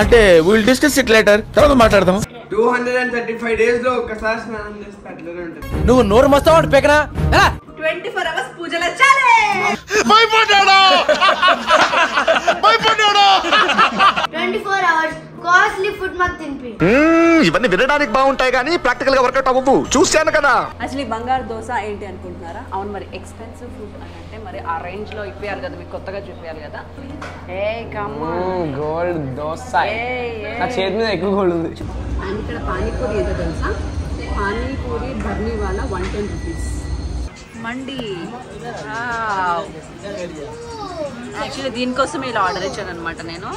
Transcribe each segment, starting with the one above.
అంటే will discuss it later తర్వాత మాట్లాడదాం two hundred and thirty five డేస్లో ఒక్కసారి స్నానం చేస్తే అట్లనే ఉంటుంది. నువ్వు నోరు మస్తావు పెకనా? ఎలా? ట్వంటీ ఫోర్ అవర్స్ పూజలు వచ్చాలే. Twenty four hours costly food మాకు తినిపి ఇవన్నీ వినడానికి బాగుంటాయి కానీ ప్రాక్టికల్గా వర్కౌట్ అవ్వవు. చూశాను కదా. అసలు బంగారు దోశ ఏంటి అనుకుంటున్నారా? అవును మరి ఎక్స్పెన్సివ్ ఫుడ్ అని అంటే మరి ఆ రేంజ్లో ఇప్పియాలి కదా మీకు కొత్తగా చూపించాలి కదా. ఏ కమ్మ గోల్డ్ దోశ. నా చేతి మీద ఎక్కువ గోల్డ్ ఉంది. అండ్ ఇక్కడ పానీపూరి ఏదో తెలుసా? పానీపూరి బర్నీ వాళ్ళ one ten rupees. Mandi. Actually దీనికోసం ఇలా ఆర్డర్ ఇచ్చాను అనమాట నేను.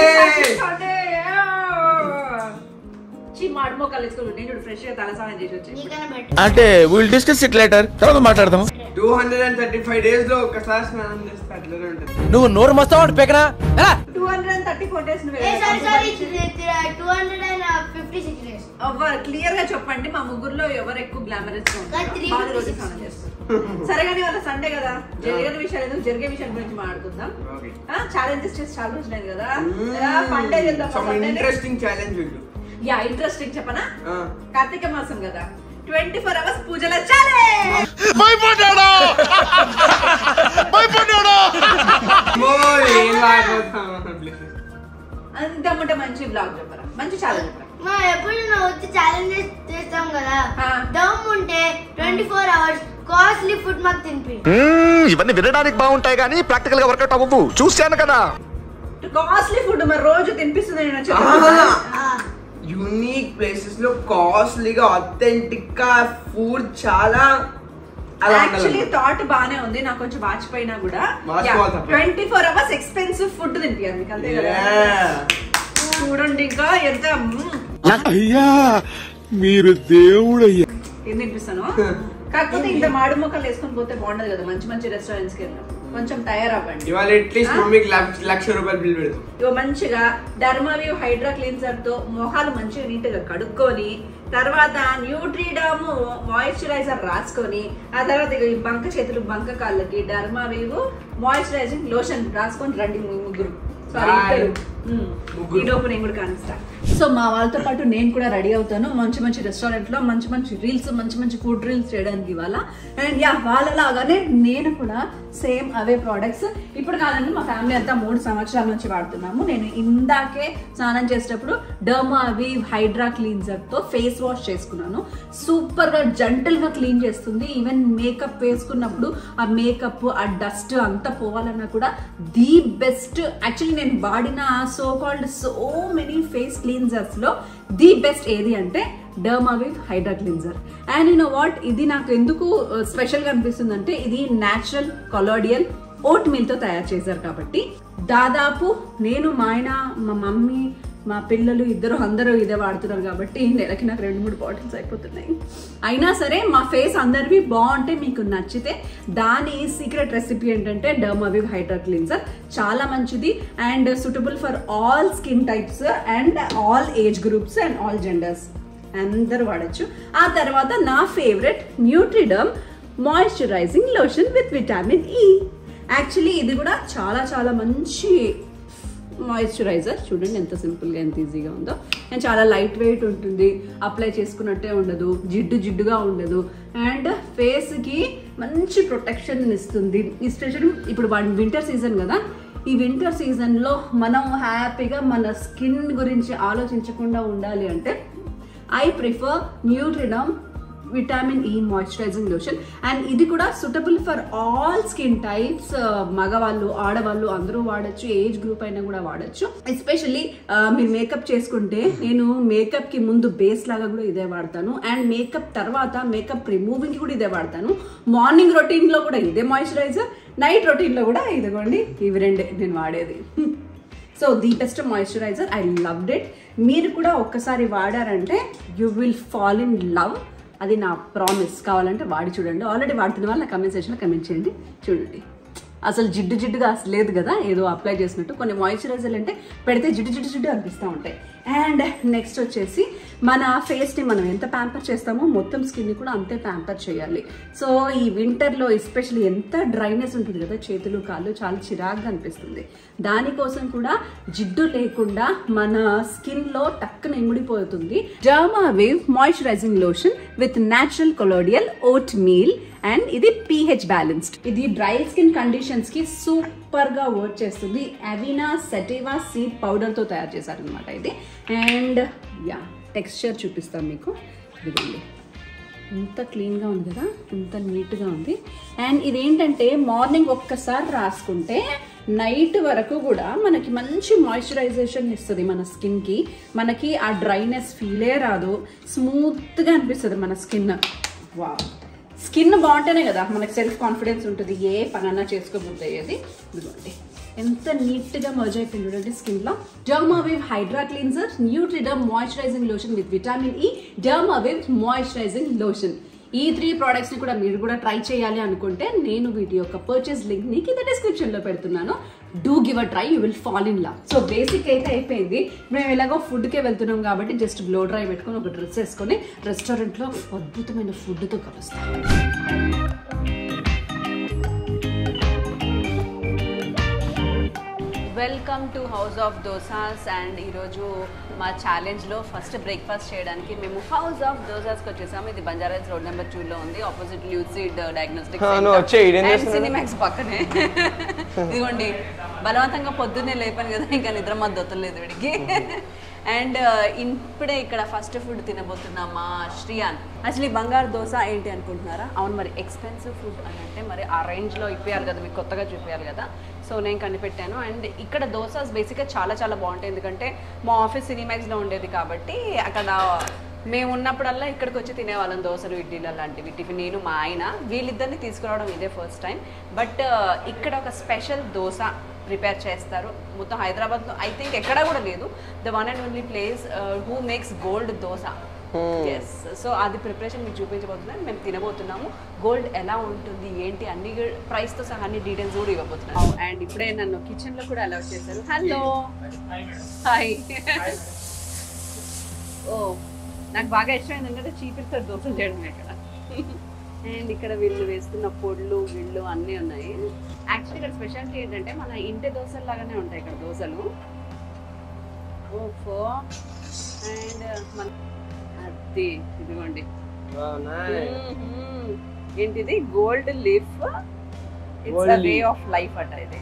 బెటర్ అంటే విల్ డిస్కస్ ఇట్ లేటర్ తర్వాత మాట్లాడదాం two hundred and thirty five డేస్లో ఒక్కసారి స్నానం చేస్తే అట్లనే ఉంటుంది. నువ్వు నోరు మస్తావు పెకనా? ఎలా? Two hundred and thirty four days A sorry sorry two hundred and fifty six days క్లియర్గా చెప్పండి మా ముగ్గురులో ఎవరు ఎక్కువ గ్లామరస్ కానీ సరే కానీ వాళ్ళ సండే కదా. జరిగిన విషయాలు ఎందుకు? జరిగే విషయాల గురించి మాట్లాడుకుందాం. ఛాలెంజెస్ చేసి చాలా రోజులైంది కదా. పండే చేద్దాం some interesting challenge yeah interesting చెప్పనా? కార్తీక మాసం కదా. ట్వంటీ ఫోర్ అవర్స్ పూజలు మాట్లాడతాం అంతమంటే మంచి బ్లాగ్ చెప్పరా? మంచి ఛాలెంజ్ చెప్పరా? మా ఎప్పుడు వచ్చి ఛాలెంజ్ చేస్తాం కదా. దమ్ ఉంటే twenty four hours costly food మాకు తినిపి ఇవన్నీ వినడానికి బాగుంటాయి కానీ ప్రాక్టికల్గా వర్కౌట్ అవ్వవు. చూశాను కదా. కాస్ట్లీ ఫుడ్ మరి రోజు తినిపిస్తుంది యూనిక్ ప్లేసెస్లో కాస్ట్లీగా అథెంటిక్గా ఫుడ్ చాలా అలా యాక్చువల్లీ థాట్ బానే ఉంది. నాకు కొంచెం వాచిపోయినా కూడా. Twenty four hours expensive food తినిపించాలి మీకు అంతే కదా? Yeah. చూడండి ఇంకా ఎంత. అయ్యా మీరు దేవుడయ్యా. ఏం తినిపిస్తాను? కాకపోతే ఇంత మాడు మొక్కలు వేసుకొని పోతే బాగుండదు కదా మంచి మంచి రెస్టారెంట్స్కి వెళ్దాం కొంచెం తయారవ్వండి. ఇవాళ అట్లీస్ట్ మమ్మీకి లక్ష- రూపాయలు బిల్ పెడతాం. ఇవి మంచిగా డర్మావ్యూ హైడ్రా క్లీన్సర్తో మొహాలు మంచిగా నీట్గా కడుక్కొని తర్వాత న్యూట్రీడామ్ మాయిశ్చరైజర్ రాసుకొని ఆ తర్వాత ఈ బంక చేతులు బంక కాళ్ళకి డర్మావ్యూ మాయిశ్చరైజింగ్ లోషన్ రాసుకొని రండి ముగ్గురు. Sorry um. ఈ లోపు నేను కూడా కానిస్తా. సో మా వాళ్ళతో పాటు నేను కూడా రెడీ అవుతాను. మంచి మంచి రెస్టారెంట్లో మంచి మంచి రీల్స్ మంచి మంచి ఫుడ్ రీల్స్ చేయడానికి ఇవాళ. అండ్ యా వాళ్ళలాగానే నేను కూడా సేమ్ అవే ప్రోడక్ట్స్ ఇప్పుడు కాదండి మా ఫ్యామిలీ అంతా మూడు సంవత్సరాల నుంచి వాడుతున్నాము. నేను ఇందాకే స్నానం చేసేటప్పుడు డర్మా అవి హైడ్రా క్లీన్జర్తో ఫేస్ వాష్ చేసుకున్నాను. సూపర్గా క్లీన్ చేస్తుంది. ఈవెన్ మేకప్ వేసుకున్నప్పుడు ఆ మేకప్ ఆ డస్ట్ అంతా పోవాలన్నా కూడా ది బెస్ట్ యాక్చువల్లీ నేను వాడిన so called so many face clean లో ది బెస్ట్ ఏది అంటే Dermaviv hydra cleanser and you know what ఇది నాకు ఎందుకు uh, స్పెషల్గా అనిపిస్తుంది అంటే ఇది న్యాచురల్ కొలోడియల్ ఓట్ మిల్తో తయారు చేశారు కాబట్టి దాదాపు నేను మా ఆయన మా మమ్మీ మా పిల్లలు ఇద్దరు అందరూ ఇదే వాడుతున్నారు కాబట్టి నెలకి నాకు రెండు మూడు బాటిల్స్ అయిపోతున్నాయి. అయినా సరే మా ఫేస్ అందరివి బాగుంటే మీకు నచ్చితే దాని సీక్రెట్ రెసిపీ ఏంటంటే డర్మావివ్ హైటర్ క్లీన్సర్. చాలా మంచిది and suitable for all skin types and all age groups and all genders అందరూ వాడచ్చు. ఆ తర్వాత నా favourite Nutriderm moisturising lotion with vitamin E actually ఇది కూడా చాలా చాలా మంచి మాయిశ్చరైజర్ చూడండి ఎంత సింపుల్గా ఎంత ఈజీగా ఉందో. అండ్ చాలా లైట్ వెయిట్ ఉంటుంది. అప్లై చేసుకున్నట్టే ఉండదు. జిడ్డు జిడ్డుగా ఉండదు. అండ్ ఫేస్కి మంచి ప్రొటెక్షన్ ఇస్తుంది. ఎస్పెషల్లీ ఇప్పుడు వింటర్ సీజన్ కదా. ఈ వింటర్ సీజన్లో మనం హ్యాపీగా మన స్కిన్ గురించి ఆలోచించకుండా ఉండాలి అంటే I prefer Nutriderm vitamin E moisturising lotion and ఇది కూడా suitable for all skin types మగవాళ్ళు ఆడవాళ్ళు అందరూ వాడచ్చు ఏజ్ గ్రూప్ అయినా కూడా వాడచ్చు. ఎస్పెషల్లీ uh, మీరు మేకప్ చేసుకుంటే నేను మేకప్కి ముందు బేస్ లాగా కూడా ఇదే వాడతాను. అండ్ మేకప్ తర్వాత మేకప్ రిమూవింగ్ కూడా ఇదే వాడతాను. మార్నింగ్ రొటీన్లో కూడా ఇదే మాయిశ్చరైజర్ నైట్ రొటీన్లో కూడా ఇదిగోండి ఇవి రెండే నేను వాడేది. So the best moisturiser I loved it మీరు కూడా ఒక్కసారి వాడారంటే you will fall in love అది నా ప్రామిస్ కావాలంటే వాడి చూడండి. ఆల్రెడీ వాడుతున్న వాళ్ళు నా కమెంట్ సెక్షన్లో కమెంట్ చేయండి. చూడండి. అసలు జిడ్డు జిడ్డుగా అసలు లేదు కదా ఏదో అప్లై చేసినట్టు. కొన్ని మాయిశ్చరైజర్లు అంటే పెడితే జిడ్డు జిడ్డు జిడ్డు అనిపిస్తూ ఉంటాయి. అండ్ నెక్స్ట్ వచ్చేసి మన ఫేస్ని మనం ఎంత ప్యాంపర్ చేస్తామో మొత్తం స్కిన్ని కూడా అంతే ప్యాంపర్ చేయాలి. సో ఈ వింటర్లో ఎస్పెషల్లీ ఎంత డ్రైనెస్ ఉంటుంది కదా చేతులు కాళ్ళు చాలా చిరాగ్గా అనిపిస్తుంది. దానికోసం కూడా జిడ్డు లేకుండా మన స్కిన్లో టక్కున ఇమిడిపోతుంది. జామా wave moisturising lotion with natural colloidal oat meal and ఇది పీహెచ్ బ్యాలెన్స్డ్ ఇది డ్రై స్కిన్ కండిషన్స్కి సూపర్గా వర్క్ చేస్తుంది. అవినా సెటివా సీడ్ పౌడర్తో తయారు చేశారనమాట ఇది. అండ్ యా టెక్స్చర్ చూపిస్తాను మీకు. ఇదిగోండి. ఇంత క్లీన్గా ఉంది కదా? ఇంత నీట్గా ఉంది. అండ్ ఇదేంటంటే మార్నింగ్ ఒక్కసారి రాసుకుంటే నైట్ వరకు కూడా మనకి మంచి మాయిశ్చరైజేషన్ ఇస్తుంది మన స్కిన్కి మనకి ఆ డ్రైనెస్ ఫీలే రాదు. స్మూత్గా అనిపిస్తుంది మన స్కిన్ వా స్కిన్ బాగుంటేనే కదా మనకి సెల్ఫ్ కాన్ఫిడెన్స్ ఉంటుంది. ఏ పనన్నా చేసుకోబుద్ది అయ్యేది. ఇదిగోండి. ఎంత నీట్గా మర్జ్ అయిపోయింది చూడండి స్కిన్లో Dermawave hydra cleanser Nutriderm moisturising lotion with vitamin E Dermawave moisturising lotion ఈ త్రీ ప్రోడక్ట్స్ని కూడా మీరు కూడా ట్రై చేయాలి అనుకుంటే నేను వీటి యొక్క పర్చేస్ లింక్ని కింద డిస్క్రిప్షన్లో పెడుతున్నాను. Do give a try you will fall in love so basic అయితే అయిపోయింది. మేము ఎలాగో ఫుడ్కే వెళ్తున్నాం కాబట్టి జస్ట్ బ్లో డ్రై పెట్టుకొని ఒక డ్రెస్ వేసుకొని రెస్టారెంట్లో అద్భుతమైన ఫుడ్తో కలుస్తాం. Welcome to house of dosas and ఈరోజు మా ఛాలెంజ్లో ఫస్ట్ బ్రేక్ఫాస్ట్ చేయడానికి మేము హౌస్ ఆఫ్ దోసాస్కి వచ్చేసాము. ఇది బంజారాస్ రోడ్ నెంబర్ టూలో ఉంది. Opposite ల్యూసిడ్ diagnostic? సినిమాక్స్ పక్కనే. ఇదిగోండి బలవంతంగా పొద్దున్నే లేపాను కదా ఇంకా నిద్ర మధ్య దొత్తలేదు వీడికి. అండ్ ఇప్పుడే ఇక్కడ ఫస్ట్ ఫుడ్ తినబోతున్నామా శ్రీయాన్. అసలు ఈ బంగారు దోశ ఏంటి అనుకుంటున్నారా? అవును మరి ఎక్స్పెన్సివ్ ఫుడ్ అని అంటే మరి ఆ రేంజ్లో ఇప్పించాలి కదా మీకు కొత్తగా చూపించాలి కదా. సో నేను కనిపెట్టాను. అండ్ ఇక్కడ దోసాస్ బేసిక్గా చాలా చాలా బాగుంటాయి. ఎందుకంటే మా ఆఫీస్ సినిమాక్స్లో ఉండేది కాబట్టి అక్కడ మేము ఉన్నప్పుడల్లా ఇక్కడికి వచ్చి తినేవాళ్ళం దోశలు ఇడ్లీలు అలాంటివి. టిఫిన్ నేను మా ఆయన వీళ్ళిద్దరిని తీసుకురావడం ఇదే ఫస్ట్ టైం బట్ ఇక్కడ ఒక స్పెషల్ దోశ ప్రిపేర్ చేస్తారు. మొత్తం హైదరాబాద్లో ఐ థింక్ ఎక్కడా కూడా లేదు. The one and only place who makes gold dosa yes so అది ప్రిపరేషన్ మీకు చూపించబోతున్నాను. మేము తినబోతున్నాము. గోల్డ్ ఎలా ఉంటుంది ఏంటి అన్ని ప్రైస్తో సహా అన్ని డీటెయిల్స్ కూడా ఇవ్వబోతున్నాను. అండ్ ఇప్పుడే నన్ను కిచెన్లో కూడా అలౌ చేశారు. హలో హాయ్ ఓ నాకు బాగా ఇష్టమైంది ఏంటంటే చీపిస్తారు దోశలు చేయడం ఇక్కడ. అండ్ ఇక్కడ వీళ్ళు వేస్తున్న పొడులు వీళ్ళు అన్నీ ఉన్నాయి. యాక్చువల్లీ ఇక్కడ స్పెషాలిటీ ఏంటంటే మన ఇంటి దోశలు లాగానే ఉంటాయి ఇక్కడ దోశలు. ఓఫో అండ్ మన అది ఇదిగోండి. ఏంటిది? Gold leaf it's way. Of life అట ఇది.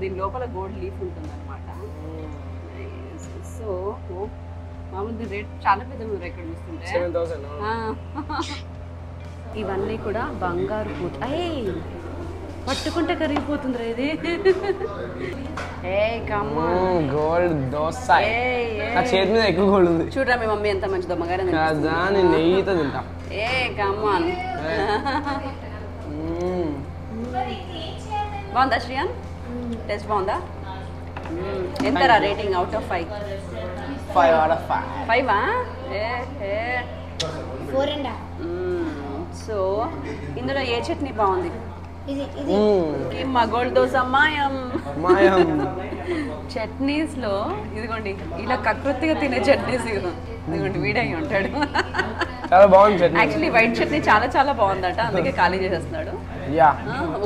దీని లోపల గోల్డ్ లీఫ్ ఉంటుంది అనమాట సో మామూలు రేట్ చాలా పెద్ద ఇక్కడ చూస్తుంటే. ఇవన్నీ కూడా బంగారు పూత. అయ్యి పట్టుకుంటే కరిగిపోతుంది రా ఇది ఏ కమ్మ గోల్డ్ ఏయ్. నా చేతి మీద ఎక్కువ గోల్డ్ ఉంది. చూడరా మీ మమ్మీ ఎంత మంచి దొమ్మగానే కదా నేను నెయ్యితో తింటా. ఏ కమ్మాన్ మ్మ్. బాగుందా శ్రీయాన్? టేస్ట్ బాగుందా. ఎంతరా rating out of five five out of five ఫైవా ఏ ఏ. ఫోర్ అండ్ హాఫ్ సో ఇందులో ఏ చట్నీ బాగుంది? దోశ మాయం మాయం చట్నీస్లో ఇదిగోండి ఇలా కకృతిగా తినే చట్నీస్ ఇదిగో ఇదిగోండి వీడై ఉంటాడు. చాలా బాగుంది చట్నీ. యాక్చువల్లీ వైట్ చట్నీ చాలా చాలా బాగుందట అందుకే ఖాళీ చేసేస్తున్నాడు. యా.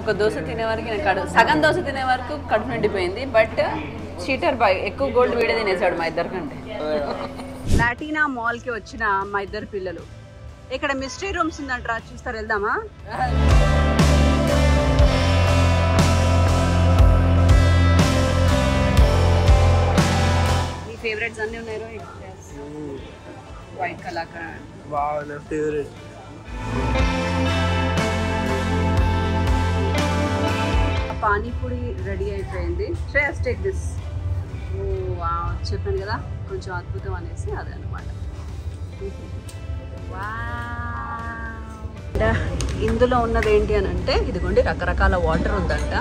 ఒక దోశ తినే వరకు నేను కడు సగం దోశ తినే వరకు కడుపు నిండిపోయింది బట్ చీటర్ బాయ్ ఎక్కువ గోల్డ్ వీడే తినేసాడు మా ఇద్దరి కంటే లాటీనా మాల్కి వచ్చిన మా ఇద్దరు పిల్లలు. ఇక్కడ మిస్టరీ రూమ్స్ ఉందంటారా. చూస్తారు వెళ్దామా? మీ ఫేవరెట్స్ అన్నీ ఉన్నాయి వైట్ కలాకండ్ బాగా ఫేవరెట్ పానీపూరి రెడీ అయిపోయింది. Shreyas take this oh wow, చెప్పాను కదా కొంచెం అద్భుతం అనేసి అదే అనమాట ఇందులో ఉన్నది ఏంటి అని అంటే ఇదిగోండి రకరకాల వాటర్ ఉందంట.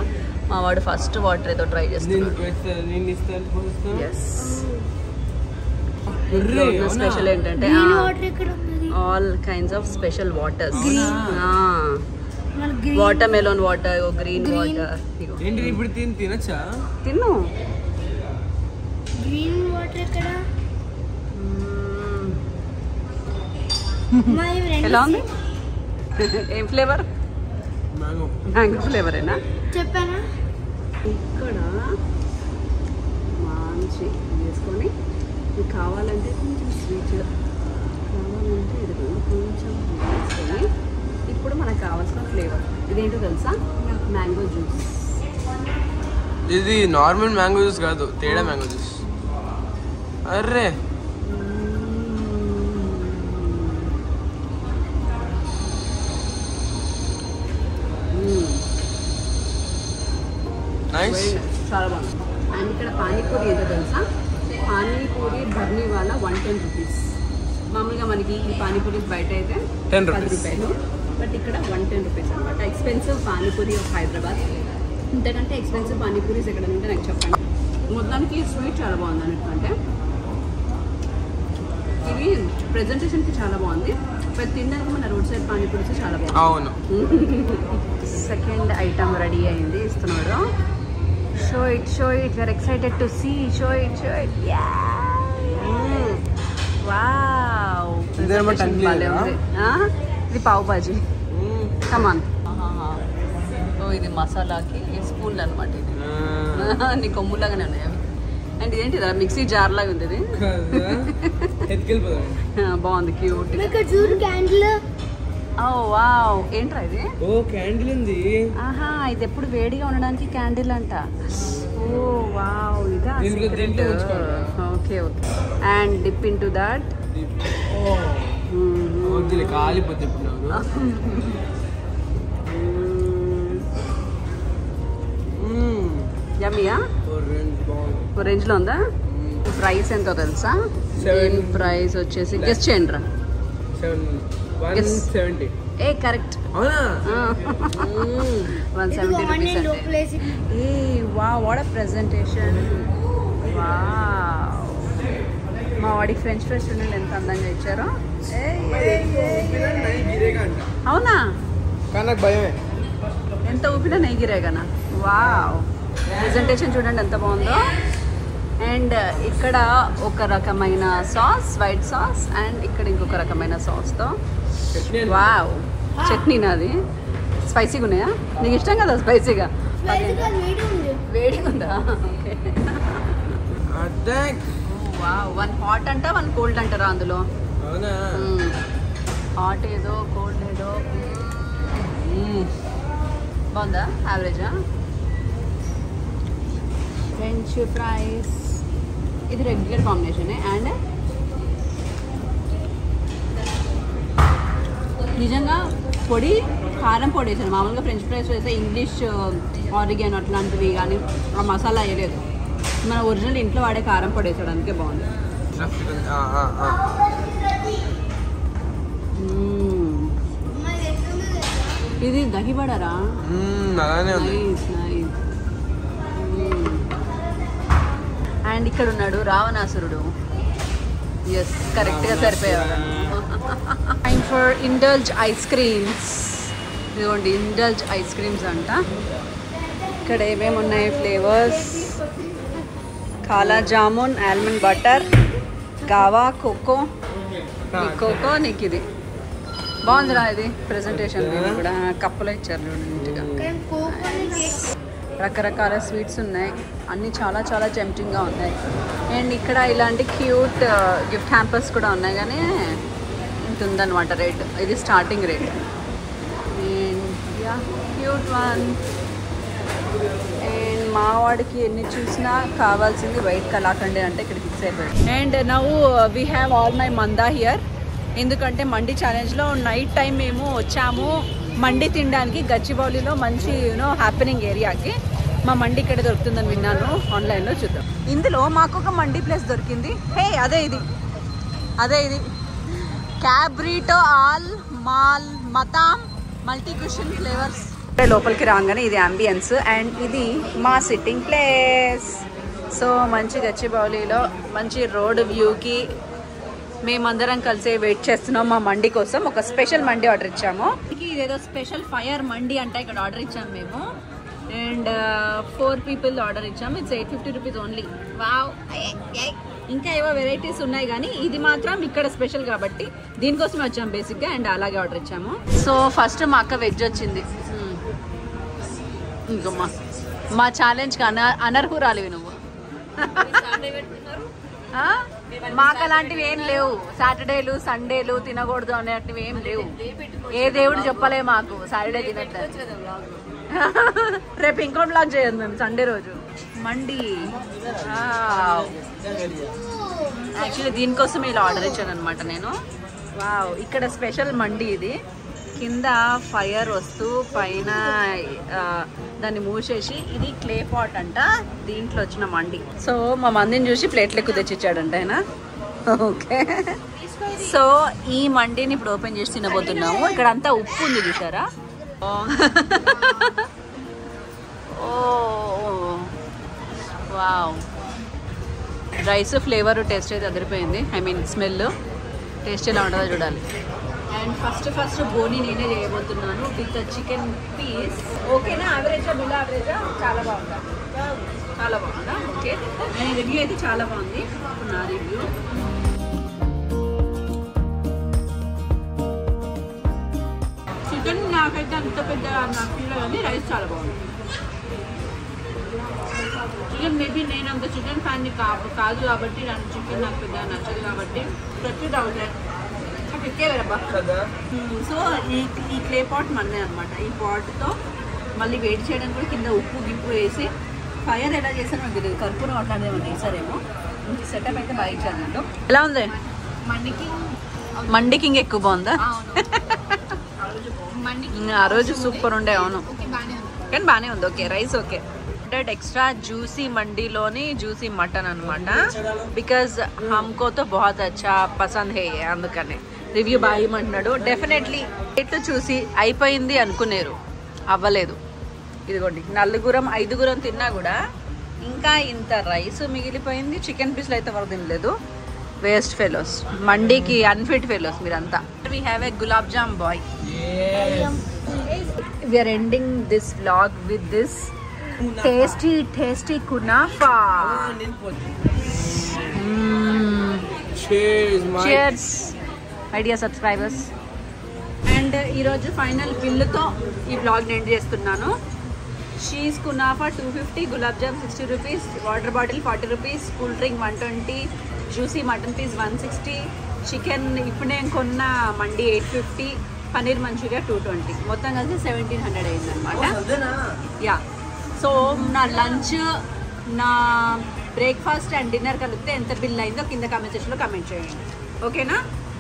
మా వాడు ఫస్ట్ వాటర్ ఏదో ట్రై ఎస్ స్పెషల్ ఏంటంటే all kinds of special waters watermelon water green. Water ఏంటి ఇప్పుడు తిని తినొచ్చా? తిన్ను. గ్రీన్ వాటర్ ఎలా ఉంది? ఏం ఫ్లేవర్ మ్యాంగో ఫ్లేవరేనా చెప్పానా? ఇక్కడ మంచి వేసుకొని మీకు కావాలంటే కొంచెం స్వీట్గా కావాలంటే ఇది కొంచెం వేసుకొని ఇప్పుడు మనకు కావాల్సిన ఫ్లేవర్ ఇదేంటో తెలుసా? మ్యాంగో జ్యూస్ ఇది నార్మల్ మ్యాంగో జ్యూస్ కాదు తేడా మ్యాంగో జ్యూస్ అర్రే! నైస్ చాలా బాగుంది. అండ్ ఇక్కడ పానీపూరి ఏదో తెలుసా? పానీపూరి బర్నీ వాళ్ళ వన్ టెన్ రూపీస్. మామూలుగా మనకి ఈ పానీపూరి బయట అయితే 10 పది rupees. రూపాయలు. బట్ ఇక్కడ వన్ టెన్ రూపీస్ అనమాట ఎక్స్పెన్సివ్ పానీపూరి ఆఫ్ హైదరాబాద్. ఇంతకంటే ఎక్స్పెన్సివ్ పానీపూరీస్ ఎక్కడ ఉంటే నాకు చెప్పండి. మొత్తానికి స్వీట్ చాలా బాగుంది అన్నట్టు ఇవి ప్రెజెంటేషన్కి చాలా బాగుంది. బట్ తినడానికి మన రోడ్ సైడ్ పానీపూరీస్ చాలా బాగుంది. అవును. సెకండ్ ఐటమ్ రెడీ అయింది. ఇస్తున్నాడు. Show it show it you're excited to see show it show it wow? ఇది పావు బాజీ. కమాన్ ఓ ఇది మసాలాకి స్పూన్లు అనమాట ఇది. నీ కొమ్ములాగానే ఉన్నాయి? అవి అండ్ ఇదేంటి మిక్సీ జార్ లాగా ఉంది ఇది. బాగుంది క్యూట్. ఓ వావ్. ఏంట్రా ఇది? ఓ క్యాండిల్ ఉంది. ఆహా ఇది ఎప్పుడు వేడిగా ఉండడానికి క్యాండిల్ అంట. Oh wow. ఇదా ఉంచుకోవాలా? Okay okay. And dip in to that కాలిపోతే ఇప్పుడు నాకు యమ్మియా ఆరెంజ్ బాగుంది రేంజ్లో ఉందా? ప్రైస్ ఎంతో తెలుసా. ప్రైస్ వచ్చేసి గెస్ట్ చేయండి రా ఏ కరెక్ట్ వన్ సెవెంటీ రూపీస్ అంటే. ఏ వా వాట్ అ ప్రెజెంటేషన్ వా మా వాడికి ఫ్రెంచ్ ఫ్రైస్ చూడండి ఎంత అందంగా ఇచ్చారో. అవునా? కానీ నాకు భయమే. ఎంత ఊపినా నెయ్యిరేగనా వావ్ ప్రెజెంటేషన్ చూడండి ఎంత బాగుందో. అండ్ ఇక్కడ ఒక రకమైన సాస్ వైట్ సాస్ అండ్ ఇక్కడ ఇంకొక రకమైన సాస్తో. వావ్. చట్నీ నాది. స్పైసీగా ఉన్నాయా? నీకు ఇష్టం కదా స్పైసీగా? వేడి ఉంది ఓకే. వన్ హాట్ అంట వన్ కోల్డ్ అంటారా అందులో? అవునా? హాట్ ఏదో కోల్డ్ ఏదో. బాగుందా? యావరేజా? French fries. ఇది రెగ్యులర్ కాంబినేషన్ అండ్ నిజంగా పొడి కారం పొడి వేసాను మామూలుగా ఫ్రెంచ్ ఫ్రైస్ అయితే ఇంగ్లీష్ ఆరిగాన్ అట్లాంటివి కానీ ఆ మసాలా వేయలేదు. మన ఒరిజినల్ ఇంట్లో వాడే కారం పొడి వేసాడు అందుకే బాగుంది? ఇది దహిబడరా? అలానే ఉంది. అండ్ ఇక్కడ ఉన్నాడు రావణాసురుడు. ఎస్ కరెక్ట్గా సరిపోయాడు. Time for Indulge ice creams ఇదిగోండి ఇండల్జ్ ఐస్ క్రీమ్స్ అంట. ఇక్కడ ఏమేమి ఉన్నాయి flavours kala jamun almond butter guava cocoa cocoa నీకు ఇది. బాగుందిరా ఇది ప్రెజెంటేషన్ కూడా కప్పులో ఇచ్చారు చూడండి నీట్గా రకరకాల స్వీట్స్ ఉన్నాయి. అన్నీ చాలా చాలా టెంప్టింగ్గా ఉన్నాయి. అండ్ ఇక్కడ ఇలాంటి క్యూట్ గిఫ్ట్ హ్యాంపర్స్ కూడా ఉన్నాయి. కానీ ఇంత ఉందన్నమాట రేట్ ఇది starting rate and ya cute one and మా వాడికి ఎన్ని చూసినా కావాల్సింది వైట్ కలాకండి అంటే ఇక్కడ ఫిక్స్ అయిపోయాడు అండ్ నవ్వు వీ హ్యావ్ ఆల్ మై మందా హియర్ ఎందుకంటే మండి ఛాలెంజ్లో నైట్ టైం మేము వచ్చాము. మండి తినడానికి గచ్చిబౌలిలో మంచి యూనో హ్యాపెనింగ్ ఏరియాకి మా మండి ఇక్కడ దొరుకుతుందని విన్నాను ఆన్లైన్లో చూద్దాం. ఇందులో మాకు ఒక మండి ప్లేస్ దొరికింది. హే అదే ఇది. అదే ఇది. క్యాబ్రీటో ఆల్ మాల్ మతాం మల్టీ క్యూషన్ ఫ్లేవర్స్ లోపలికి రాగానే ఇది అంబియన్స్ అండ్ ఇది మా సిట్టింగ్ ప్లేస్ సో మంచి గచ్చిబౌలిలో మంచి రోడ్ వ్యూకి మేమందరం కలిసి వెయిట్ చేస్తున్నాం మా మండి కోసం. ఒక స్పెషల్ మండి ఆర్డర్ ఇచ్చాము. ఇదేదో స్పెషల్ ఫైర్ మండి అంటే ఇక్కడ ఆర్డర్ ఇచ్చాము మేము. అండ్ ఫోర్ పీపుల్ ఆర్డర్ ఇచ్చాము it's eight fifty rupees only wow. ఇంకా ఏవో వెరైటీస్ ఉన్నాయి కానీ ఇది మాత్రం ఇక్కడ స్పెషల్ కాబట్టి దీనికోసమే వచ్చాము బేసిక్గా అండ్ అలాగే ఆర్డర్ ఇచ్చాము. సో ఫస్ట్ మా అక్క వెజ్ వచ్చింది. మ్మ్. ఇంకమ్మా మా ఛాలెంజ్కి అన అనర్హురాలివి నువ్వు? మాకు అలాంటివి ఏం లేవు. సాటర్డేలు సండేలు తినకూడదు అనేటివి ఏం లేవు. ఏ దేవుడు చెప్పలే మాకు. సాటర్డే తినట్లేదు రేపు ఇంకో బ్లాగ్ చేయదు మేము సండే రోజు. మండి. యాక్చువల్లీ దీనికోసం ఇలా ఆర్డర్ ఇచ్చాను అనమాట నేను. వావ్. ఇక్కడ స్పెషల్ మండి ఇది. కింద ఫైర్ వస్తూ పైన దాన్ని మూసేసి ఇది క్లే పాట్ అంట దీంట్లో వచ్చిన మండి. సో మా మందిని చూసి ప్లేట్లు ఎక్కువ తెచ్చిచ్చాడంట ఆయన. ఓకే. సో ఈ మండిని ఇప్పుడు ఓపెన్ చేసి తినబోతున్నాము. ఇక్కడ అంతా ఉప్పు ఉంది చూసారా? Oh. Wow. Rice flavour taste అయితే అదిరిపోయింది. I mean smell. టేస్ట్ ఎలా ఉంటుందో చూడాలి. అండ్ ఫస్ట్ ఫస్ట్ బోని నేనే చేయబోతున్నాను. విత్ చికెన్ పీస్ ఓకేనా యావరేజా బిల్ యావరేజా చాలా బాగుందా? చాలా బాగుందా? ఓకే అండ్ రివ్యూ అయితే చాలా బాగుంది. నా రివ్యూ చికెన్ నాకైతే అంత పెద్ద నాకు కానీ రైస్ చాలా బాగుంది. చికెన్ మేబీ నేను అంత చికెన్ ఫ్యాన్ని కాదు కాదు కాబట్టి నాకు చికెన్ నాకు పెద్ద నచ్చదు కాబట్టి ప్రతి డౌట్ సో ఈ ఈ క్లే పాట్ మన్నే అనమాట ఈ పాట్తో మళ్ళీ వేడి చేయడానికి కూడా కింద ఉప్పు గిప్పు వేసి ఫైర్ ఎలా చేశారో నాకు తెలియదు కర్పూరం అట్లాంటిది ఏమన్నా వేసారేమో సెటప్ అయితే బాగా ఇచ్చారు ఎలా ఉంది? మండికి మండికి ఇంక ఎక్కువ బాగుందా? మండికి ఆ రోజు సూపర్ ఉండే అవును. ఓకే బాగానే ఉంది. కానీ బాగానే ఉంది okay rice okay. Extra juicy మండీలోని juicy mutton అనమాట బికాజ్ హమ్కో తో బహుత్ అచ్చా పసంద్ హే అందుకని. రివ్యూ బాగా ఇవ్వమంటున్నాడు డెఫినెట్లీ ఎటు చూసి అయిపోయింది అనుకునేరు. అవ్వలేదు. ఇదిగోండి నలుగురం ఐదుగురం తిన్నా కూడా ఇంకా ఇంత రైస్ మిగిలిపోయింది. చికెన్ పీస్లు అయితే ఎవరు తినలేదు. Waste fellows. మండీకి అన్ఫిట్ ఫెలోస్ మీరంతా. We have a gulab jam boy we are ending this vlog with this tasty tasty kunafa cheers. Dear subscribers. And ఈరోజు ఫైనల్ బిల్లుతో ఈ బ్లాగ్ ఎండ్ చేస్తున్నాను. Cheese kunafa two fifty gulab jam sixty rupees water bottle forty rupees cool drink one twenty juicy mutton piece one sixty chicken ఇప్పుడు నేను కొన్న mandi eight fifty paneer manchuria two twenty మొత్తం కలిసి seventeen hundred అయిందనమాట ya so నా lunch నా breakfast and dinner కలిపితే ఎంత బిల్ అయిందో కింద కామెంట్ సెక్షన్లో కమెంట్ చేయండి. ఓకేనా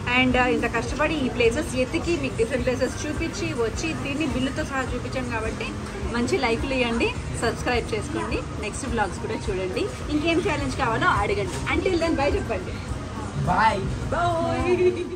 అండ్ ఇంత కష్టపడి ఈ ప్లేసెస్ ఎత్తికి మీకు డిఫరెంట్ ప్లేసెస్ చూపించి వచ్చి తిని బిల్లుతో సహా చూపించాను కాబట్టి మంచి లైక్లు ఇవ్వండి సబ్స్క్రైబ్ చేసుకోండి నెక్స్ట్ బ్లాగ్స్ కూడా చూడండి. ఇంకేం ఛాలెంజ్ కావాలో అడగండి. అంటే దాన్ని బై చెప్పండి. Bye. బాయ్